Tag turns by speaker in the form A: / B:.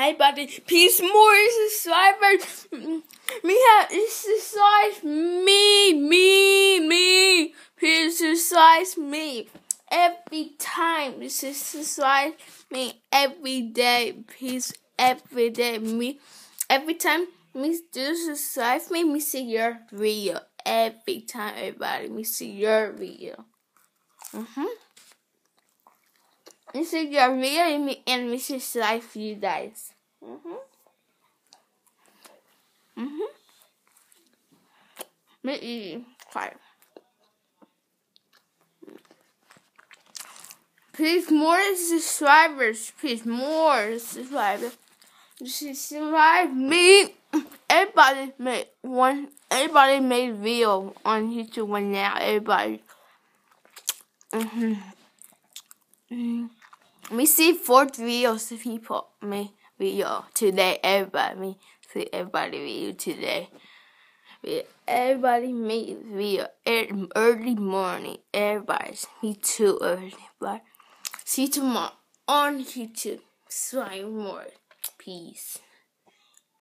A: Hey buddy, please more subscribers. Me have subscribe me, me, me. Please subscribe me every time. This is subscribe me every day. Peace every day. Me every time me do subscribe me. Me see your video every time. Everybody, me see your video. Mhm. This is your video and Mrs. Life you guys. Mhm. Mhm. Me quiet. Please more subscribers. Please more subscribers. Subscribe me. Everybody made one. Everybody made video on YouTube one now. Everybody. Mhm. Mm. We see four videos people make video today. Everybody me see everybody video today. We, everybody made video er, early morning. Everybody's me too early. But see you tomorrow on YouTube. Slime more. Peace.